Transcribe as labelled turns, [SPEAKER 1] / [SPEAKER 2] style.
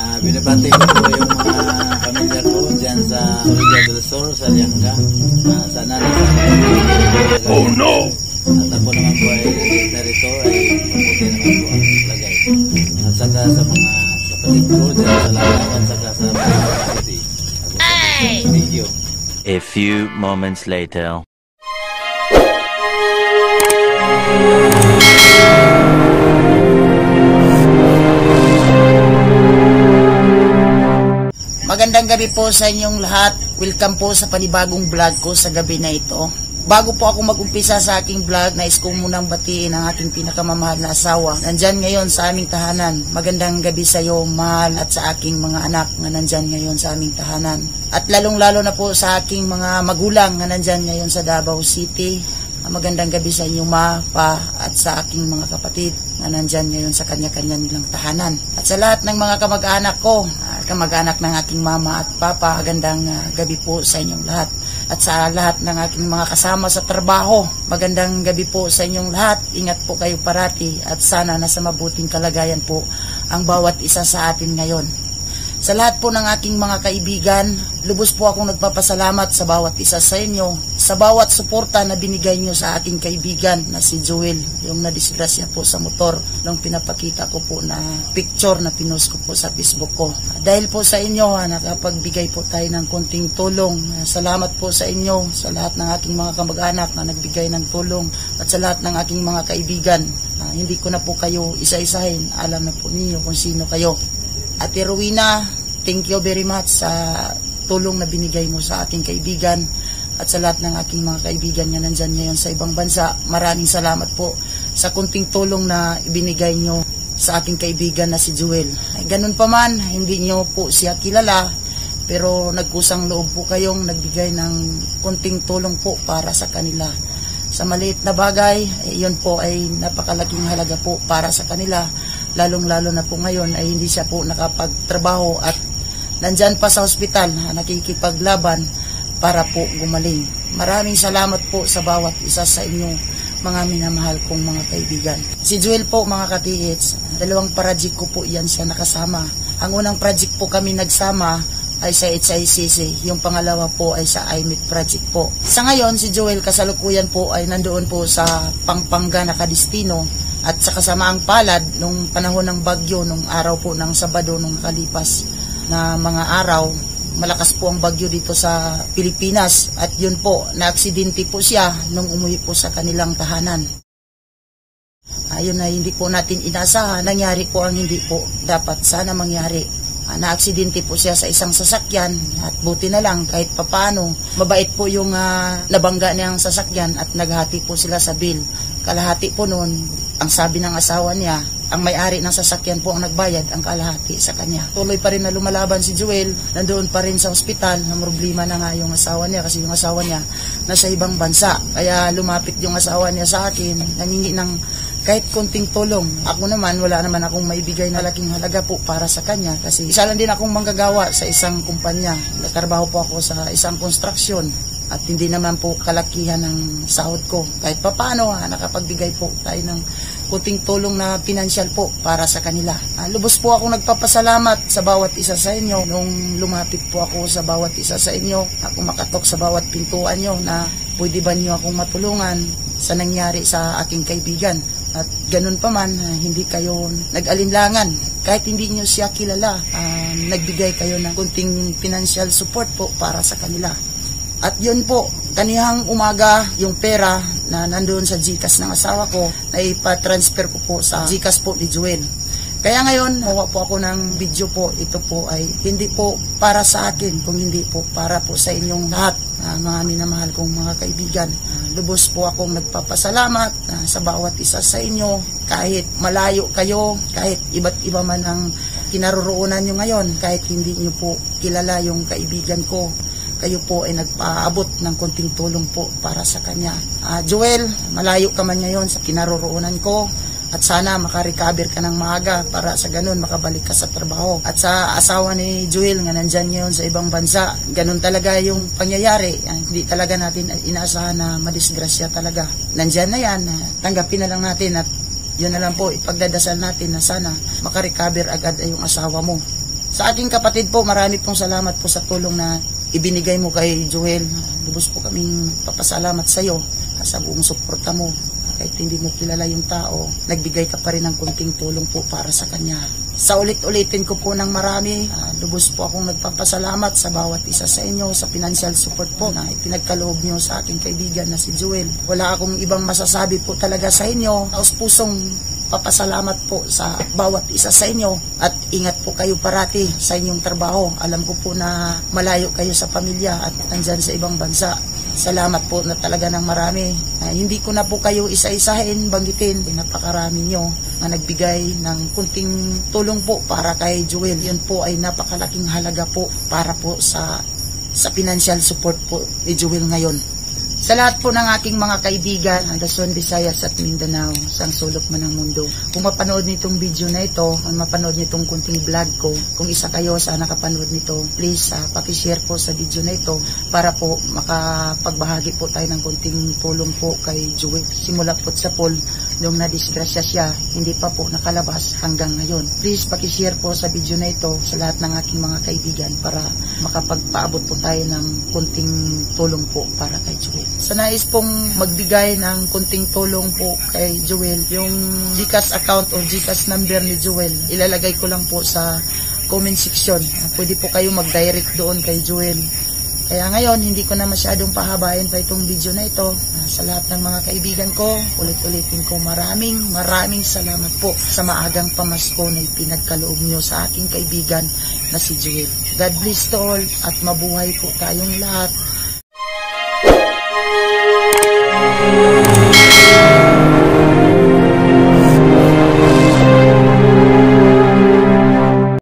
[SPEAKER 1] Ah, binabati ko yung mga pamilya ko dyan sa del Sur, sa Lianga. Ah, Oh no! At ako naman po ay narito ay mabuti naman po ang lagay. At saka sa mga kapatid ko dyan sa Langang at saka sa mga kapatid. Thank you.
[SPEAKER 2] A few moments later.
[SPEAKER 3] Gabi po sa inyong lahat. Welcome po sa panibagong vlog ko sa gabi na ito. Bago po ako mag-umpisa sa aking vlog, nais kong munang batiin ang aking pinakamamahal na asawa. Nandyan ngayon sa aming tahanan. Magandang gabi sa iyo, mahal, at sa aking mga anak na nandyan ngayon sa aming tahanan. At lalong-lalo na po sa aking mga magulang na nandyan ngayon sa Davao City. Magandang gabi sa inyo, ma, pa, at sa aking mga kapatid na nandyan ngayon sa kanya-kanya nilang tahanan. At sa lahat ng mga kamag-anak ko, kamag-anak ng aking mama at papa, magandang ah, gabi po sa inyong lahat. At sa lahat ng aking mga kasama sa trabaho, magandang gabi po sa inyong lahat. Ingat po kayo parati at sana nasa mabuting kalagayan po ang bawat isa sa atin ngayon. Sa lahat po ng aking mga kaibigan, lubos po akong nagpapasalamat sa bawat isa sa inyo, sa bawat suporta na binigay nyo sa aking kaibigan na si Joel, yung nadisgrasya po sa motor, nung pinapakita ko po na picture na pinost ko po sa Facebook ko. Dahil po sa inyo, ha, nakapagbigay po tayo ng konting tulong. Salamat po sa inyo, sa lahat ng aking mga kamag-anak na nagbigay ng tulong, at sa lahat ng aking mga kaibigan. Ah, hindi ko na po kayo isa-isahin, alam na po ninyo kung sino kayo. Ate Rowena, thank you very much sa tulong na binigay mo sa aking kaibigan at sa lahat ng aking mga kaibigan na nandyan ngayon sa ibang bansa. Maraming salamat po sa kunting tulong na ibinigay nyo sa aking kaibigan na si Jewel. Ay, ganun pa man, hindi nyo po siya kilala, pero nagkusang loob po kayong nagbigay ng kunting tulong po para sa kanila sa maliit na bagay, eh, yun po ay napakalaking halaga po para sa kanila. Lalong-lalo na po ngayon ay hindi siya po nakapagtrabaho at nandyan pa sa ospital na nakikipaglaban para po gumaling. Maraming salamat po sa bawat isa sa inyong mga minamahal kong mga kaibigan. Si Joel po mga katiits, dalawang project ko po yan siya nakasama. Ang unang project po kami nagsama ay sa HICC. Yung pangalawa po ay sa IMIT project po. Sa ngayon, si Joel kasalukuyan po ay nandoon po sa Pampanga na Kadistino at sa kasamaang palad nung panahon ng bagyo nung araw po ng Sabado nung nakalipas na mga araw malakas po ang bagyo dito sa Pilipinas at yun po na-aksidente po siya nung umuwi po sa kanilang tahanan. Ayun na hindi po natin inasahan, nangyari po ang hindi po dapat sana mangyari uh, na-aksidente po siya sa isang sasakyan at buti na lang kahit papano mabait po yung uh, nabangga niyang sasakyan at naghati po sila sa bill. Kalahati po noon ang sabi ng asawa niya ang may-ari ng sasakyan po ang nagbayad ang kalahati sa kanya. Tuloy pa rin na lumalaban si Joel, nandoon pa rin sa ospital, na problema na nga yung asawa niya kasi yung asawa niya nasa ibang bansa. Kaya lumapit yung asawa niya sa akin, nangingi ng kahit konting tulong. Ako naman, wala naman akong maibigay na laking halaga po para sa kanya kasi isa lang din akong manggagawa sa isang kumpanya. Nagtrabaho po ako sa isang construction at hindi naman po kalakihan ng sahod ko. Kahit pa paano, ha, nakapagbigay po tayo ng kunting tulong na pinansyal po para sa kanila. Uh, lubos po ako nagpapasalamat sa bawat isa sa inyo nung lumapit po ako sa bawat isa sa inyo. Ako makatok sa bawat pintuan nyo na pwede ba nyo akong matulungan sa nangyari sa aking kaibigan. At ganun pa man, uh, hindi kayo nag-alinlangan. Kahit hindi nyo siya kilala, uh, nagbigay kayo ng kunting financial support po para sa kanila. At yun po, kanihang umaga, yung pera na nandoon sa GCash ng asawa ko, na ipa-transfer ko po sa GCash po ni Joel. Kaya ngayon, mawa po ako ng video po. Ito po ay hindi po para sa akin, kung hindi po para po sa inyong lahat, uh, mga minamahal kong mga kaibigan. Uh, lubos po akong nagpapasalamat uh, sa bawat isa sa inyo. Kahit malayo kayo, kahit iba't iba man ang kinaroroonan nyo ngayon, kahit hindi nyo po kilala yung kaibigan ko, kayo po ay nagpaabot ng konting tulong po para sa kanya. Uh, Joel, malayo ka man ngayon sa kinaroroonan ko at sana makarecover ka ng maaga para sa ganun makabalik ka sa trabaho. At sa asawa ni Joel nga nandyan ngayon sa ibang bansa, ganun talaga yung pangyayari. Uh, hindi talaga natin inaasahan na madisgrasya talaga. Nandyan na yan, uh, tanggapin na lang natin at yun na lang po, ipagdadasal natin na sana makarecover agad yung asawa mo Sa aking kapatid po, marami pong salamat po sa tulong na ibinigay mo kay Joel. Lubos po kaming papasalamat sa iyo sa buong suporta mo. Kahit hindi mo kilala yung tao, nagbigay ka pa rin ng kunting tulong po para sa kanya. Sa ulit-ulitin ko po ng marami, ah, lubos po akong nagpapasalamat sa bawat isa sa inyo sa financial support po na ipinagkaloob niyo sa aking kaibigan na si Joel. Wala akong ibang masasabi po talaga sa inyo. Taos pusong papasalamat po sa bawat isa sa inyo at ingat po kayo parati sa inyong trabaho. Alam ko po na malayo kayo sa pamilya at nandyan sa ibang bansa. Salamat po na talaga ng marami. Ah, hindi ko na po kayo isa-isahin, banggitin. Napakarami nyo na nagbigay ng kunting tulong po para kay Joel. Yun po ay napakalaking halaga po para po sa sa financial support po ni Joel ngayon. Sa lahat po ng aking mga kaibigan, Luzon, Visayas at Mindanao, sang sulok man ng mundo. Kung mapanood nitong video na ito, kung mapanood nitong kunting vlog ko, kung isa kayo sa nakapanood nito, please uh, pakishare po sa video na ito para po makapagbahagi po tayo ng kunting tulong po kay Joey. Simula po sa Paul, nung nadisgrasya siya, hindi pa po nakalabas hanggang ngayon. Please pakishare po sa video na ito sa lahat ng aking mga kaibigan para makapagpaabot po tayo ng kunting tulong po para kay Joel. Sa nais pong magbigay ng kunting tulong po kay Joel, yung GCash account o GCash number ni Joel, ilalagay ko lang po sa comment section. Pwede po kayo mag-direct doon kay Joel. Kaya ngayon, hindi ko na masyadong pahabain pa itong video na ito. Ah, Sa lahat ng mga kaibigan ko, ulit-ulitin ko maraming, maraming salamat po sa maagang pamasko na ipinagkaloob nyo sa aking kaibigan na si Joel. God bless to all at mabuhay po tayong lahat.